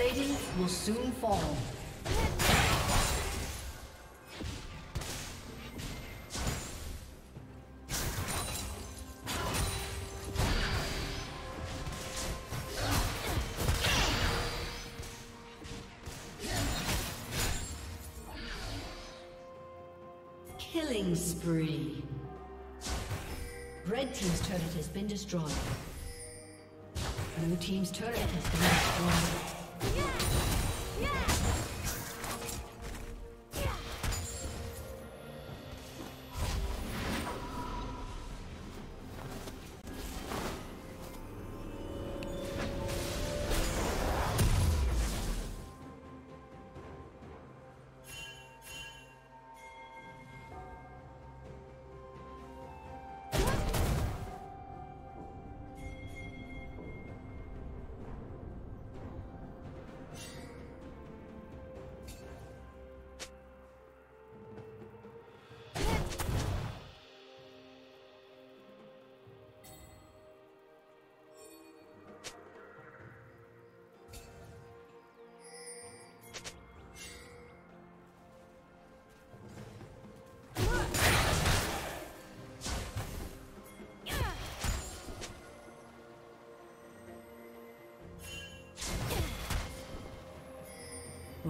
plating will soon fall. Killing spree. Red Team's turret has been destroyed. Blue Team's turret has been destroyed.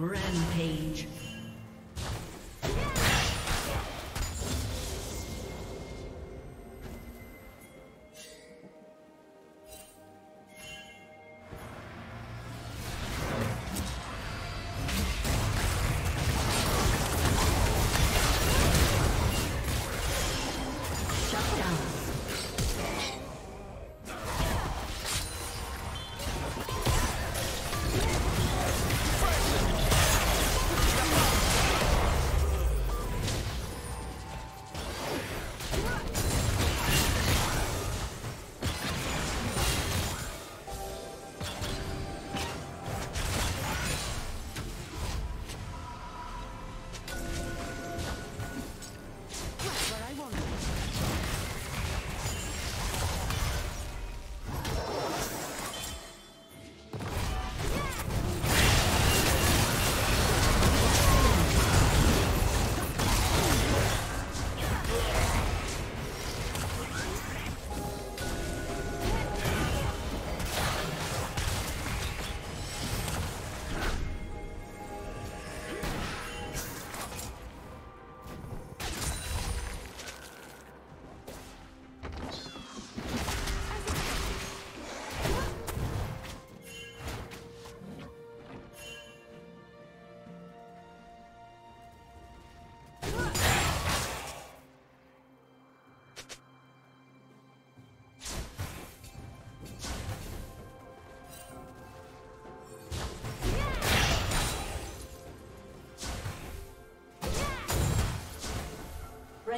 Rampage.